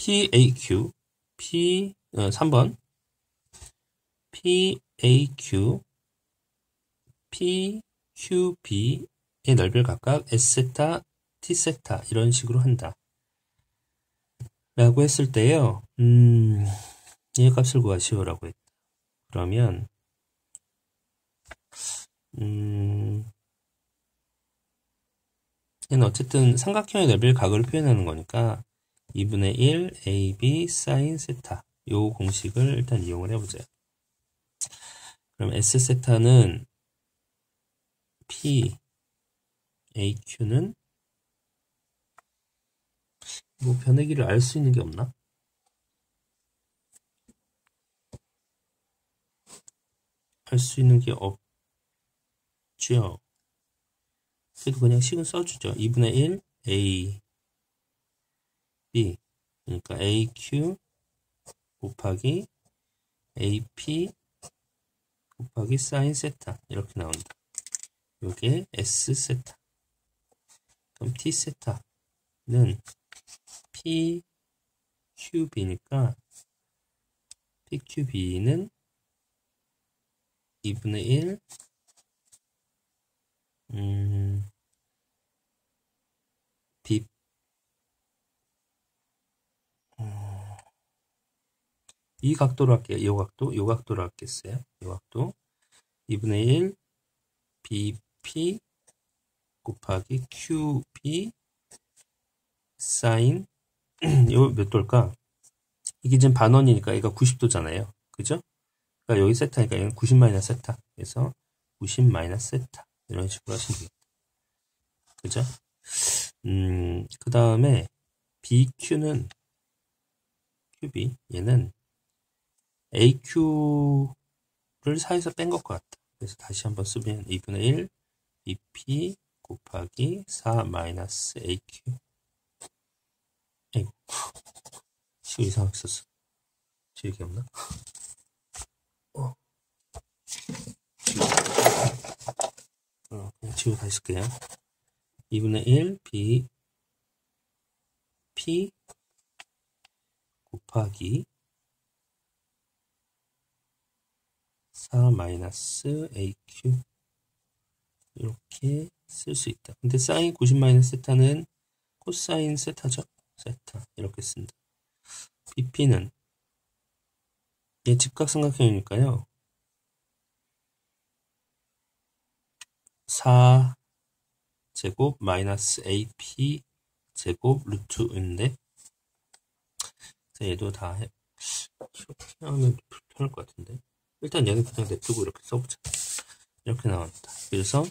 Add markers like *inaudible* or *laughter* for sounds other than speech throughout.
PAQ, P, 어, 3번. PAQ, PQB의 넓이를 각각 S세타, T세타 이런 식으로 한다. 라고 했을 때요. 음, 이 값을 구하시오라고 했다. 그러면 음, 얘는 어쨌든 삼각형의 넓이를 각으로 표현하는 거니까 2분의 1 AB 사인 세타 요 공식을 일단 이용을 해보자. 그럼 S 세타는 P AQ는 뭐 변의 길을 알수 있는 게 없나? 알 수 있는 게 없죠. 그래도 그냥 식은 써주죠. 2분의 1 A B. 그러니까 AQ 곱하기 AP 곱하기 사인 세타 이렇게 나온다. 요게 S 세타 그럼 T 세타는 P QB니까 PQB는 2분의 1 이 각도로 할게요. 이 각도, 이 각도로 할겠어요. 이 각도. 2분의 1 BP 곱하기 QB 사인 *clears throat* 이거 몇 도일까? 이게 지금 반원이니까 얘가 90도잖아요. 그죠? 그러니까 여기 세타니까 얘는 90 마이너스 세타. 그래서 90 마이너스 세타. 이런 식으로 하시면 되겠다. 그죠? 음, 그 다음에 BQ는 QB, 얘는 AQ를 사이에서 뺀 것 같다. 그래서 다시 한번 쓰면 2분의 1 BP 곱하기 4 마이너스 AQ. 아이고, 시고 이상하게 썼어. 지우개 없나? 어. 어, 그냥 지우고 다시 쓸게요. 2분의 1 B P 곱하기 4 마이너스 AQ 이렇게 쓸 수 있다. 근데 사인 90 마이너스 세타는 코사인 세타죠. 세타 이렇게 쓴다. BP는 얘 직각삼각형이니까요. 4 제곱 마이너스 AP 제곱 루트인데 얘도 다 해. 이렇게 하면 불편할 것 같은데 일단 얘는 그냥 냅두고 이렇게 써보자. 이렇게 나온다. 그래서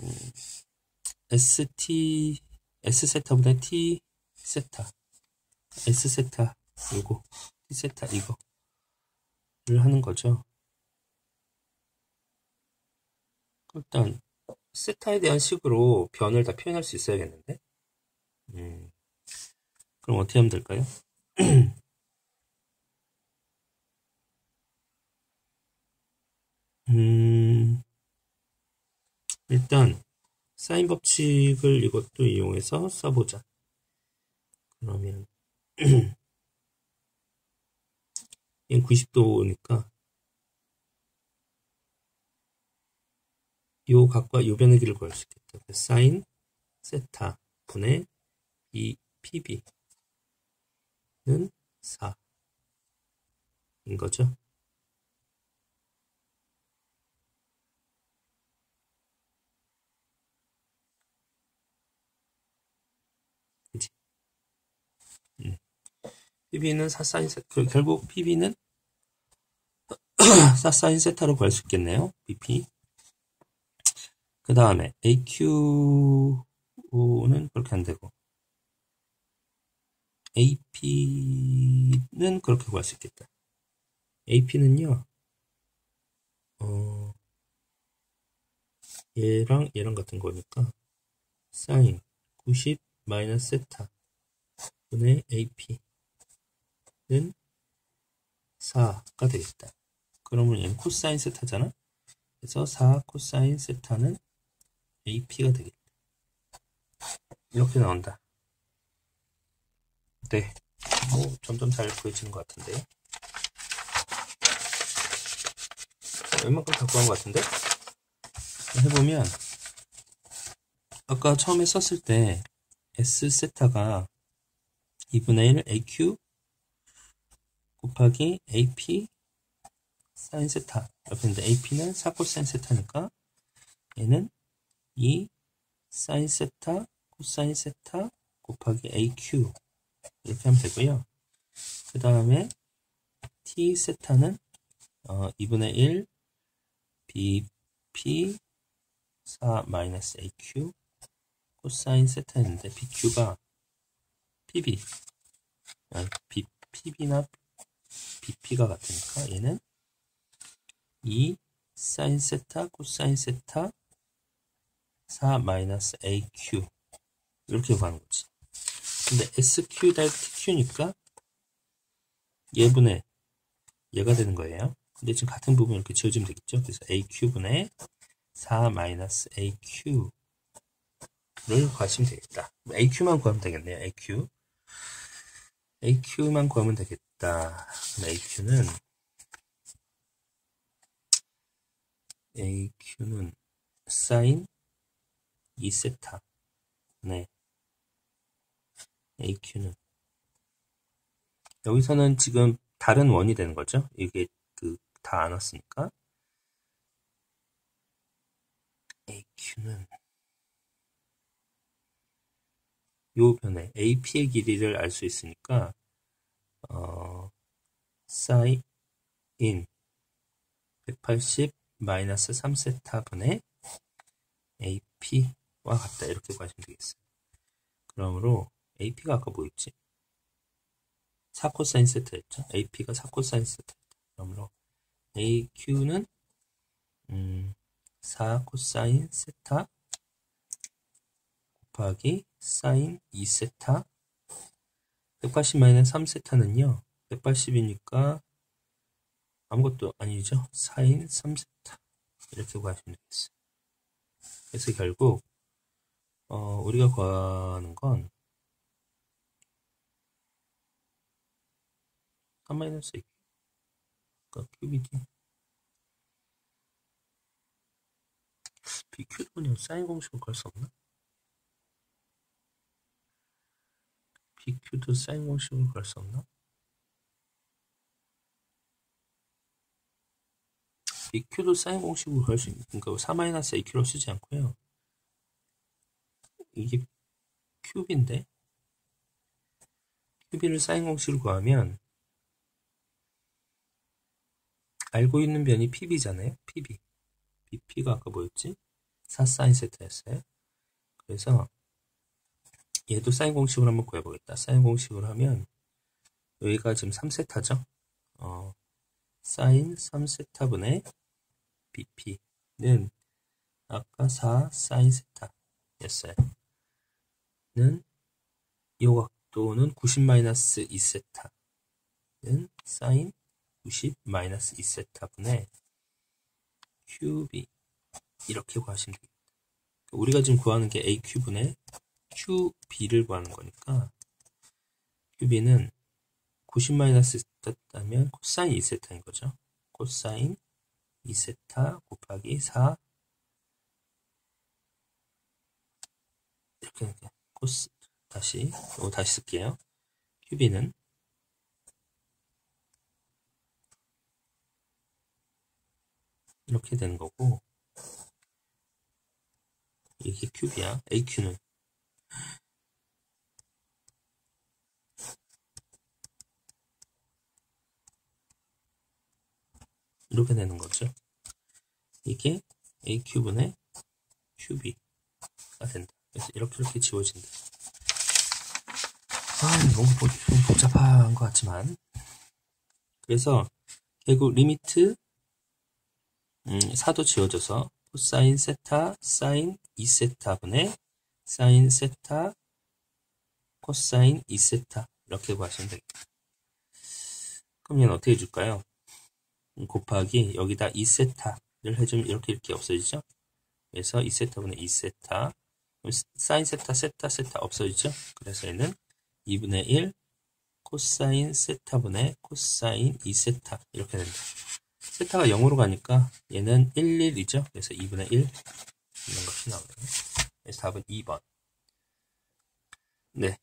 음, ST S세타보다 T세타. S세타 이거. T세타 이거를 하는 거죠. 일단 세타에 대한 식으로 변을 다 표현할 수 있어야겠는데? 음, 그럼 어떻게 하면 될까요? *clears throat* 음, 일단 사인 법칙을 이것도 이용해서 써보자. 그러면 *clears throat* 얘는 90도니까 요 각과 요 변의 길을 구할 수 있겠다. 사인 세타 분의 이 PB는 4인 거죠. PB는 4사인 세타, 결국 PB는 4사인 *clears throat* 세타로 구할 수 있겠네요. BP. 그 다음에 AQ는 그렇게 안 되고 AP는 그렇게 구할 수 있겠다. AP는요, 어, 얘랑 얘랑 같은 거니까 사인 90 마이너스 세타 분의 AP 는 4가 되겠다. 그러면 얘는 코사인 세타잖아. 그래서 4 코사인 세타는 AP가 되겠다. 이렇게 나온다. 네. 뭐 점점 잘 보여지는 것 같은데 웬만큼 갖고 간 것 같은데 해보면 아까 처음에 썼을 때 S 세타가 2분의 1 AQ 곱하기 AP 사인 세타 옆에 있는데 AP는 4 코사인 세타니까 얘는 2 사인 세타 코사인 세타 곱하기 AQ 이렇게 하면 되고요. 그 다음에 T 세타는 어, 2분의 1 BP 4 마이너스 AQ 코사인 세타였는데 BQ가 PB 아니, B, PB나 BP가 같으니까 얘는 2 사인 세타 코사인 세타 4 마이너스 AQ 이렇게 구하는 거지. 근데 SQ 달 TQ니까 얘분의 얘가 되는 거예요. 근데 지금 같은 부분 이렇게 지워주면 되겠죠. 그래서 AQ분의 4 마이너스 AQ를 구하시면 되겠다. AQ만 구하면 되겠네요. AQ. AQ만 구하면 되겠다. 그럼 AQ는 AQ는 사인 2세타. 네. AQ는. 여기서는 지금 다른 원이 되는 거죠. 이게 그 다 안 왔으니까. AQ는 요 변에 AP의 길이를 알 수 있으니까 어, 사인 180 마이너스 3세타 분의 AP와 같다 이렇게 구하시면 되겠어요. 그러므로 AP가 아까 뭐였지? 4코사인 세타였죠? AP가 4코사인 세타였다. 그러므로 AQ는 음, 4코사인 세타 곱하기 사인 2세타 180 마이너스 3세타는요 180이니까 아무것도 아니죠. 사인 3세타. 이렇게 구하시면 되겠어요. 그래서 결국 어, 우리가 구하는 건3 마이너스 2 그러니까 큐비지 BQ도 그냥 사인 공식으로 구할 수 없나? BQ도 사인 공식으로 구할 수 없나? BQ도 사인 공식으로 구할 수 있는 그러니까 4-AQ로 쓰지 않고요. 이게 큐브인데 큐비를 사인 공식으로 구하면 알고 있는 변이 PB잖아요. PB. BP가 아까 뭐였지? 4사인 세트였어요. 그래서 얘도 사인 공식으로 한번 구해보겠다. 사인 공식으로 하면 여기가 지금 3세타죠? 어, 사인 3세타분의 BP는 아까 4 사인 세타였어요. 는 이 각도는 90 마이너스 2세타는 사인 90 마이너스 2세타분의 QB 이렇게 구하시면 됩니다. 우리가 지금 구하는 게 AQ분의 QB를 구하는 거니까 QB는 90 마이너스 세타면 코사인 2세타인 거죠. 코사인 2세타 곱하기 4 이렇게 이렇게 코스 다시 이거 다시 쓸게요. QB는 이렇게 되는 거고 이게 큐비야. AQ는 이렇게 되는 거죠. 이게 a 큐분의 QB가 된다. 그래서 이렇게 이렇게 지워진다. 아, 너무 좀 복잡한 것 같지만. 그래서 결국 리미트 음, 4도 지워져서 코사인 세타 사인 2세타분의 사인 세타 코사인 2세타 이렇게 구하시면 되겠다. 그럼 얘는 어떻게 해줄까요? 곱하기 여기다 2세타를 해주면 이렇게 이렇게 없어지죠? 그래서 2세타분의 2세타 사인 세타 세타 세타 없어지죠? 그래서 얘는 2분의 1 코사인 세타분의 코사인 2세타 이렇게 된다. 세타가 0으로 가니까 얘는 1, 1이죠. 그래서 2분의 1 이런 것이 나오네요. 그래서 답은 2번. 네.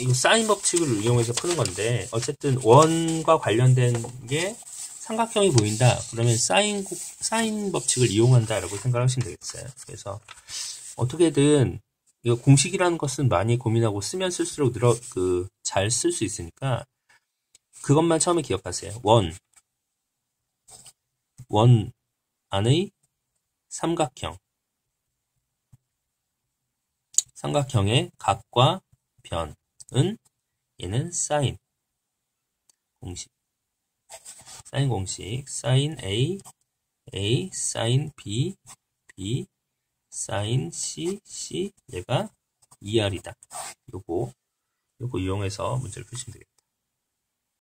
이거 사인 법칙을 이용해서 푸는 건데 어쨌든 원과 관련된 게 삼각형이 보인다. 그러면 사인 사인 법칙을 이용한다라고 생각하시면 되겠어요. 그래서 어떻게든 이거 공식이라는 것은 많이 고민하고 쓰면 쓸수록 늘어 그 잘 쓸 수 있으니까 그것만 처음에 기억하세요. 원, 원 안의 삼각형, 삼각형의 각과 변은 얘는 사인 공식, 사인 공식, 사인 A, A, 사인 B, B, 사인 C, C, 얘가 2R이다. 요거, 요거 이용해서 문제를 푸시면 되겠다.